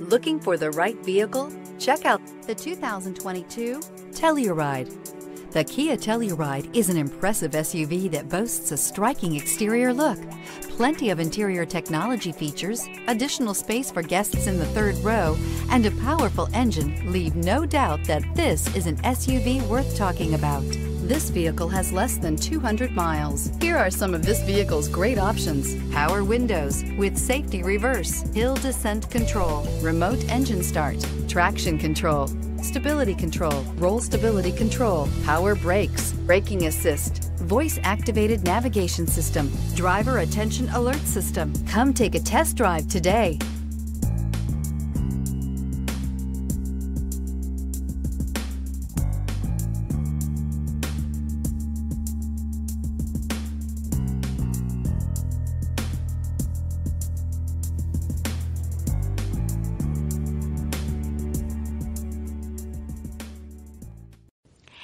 Looking for the right vehicle? Check out the 2022 Telluride. The Kia Telluride is an impressive SUV that boasts a striking exterior look, plenty of interior technology features, additional space for guests in the third row, and a powerful engine leave no doubt that this is an SUV worth talking about. This vehicle has less than 200 miles. Here are some of this vehicle's great options. Power windows with safety reverse, hill descent control, remote engine start, traction control, stability control, roll stability control, power brakes, braking assist, voice activated navigation system, driver attention alert system. Come take a test drive today.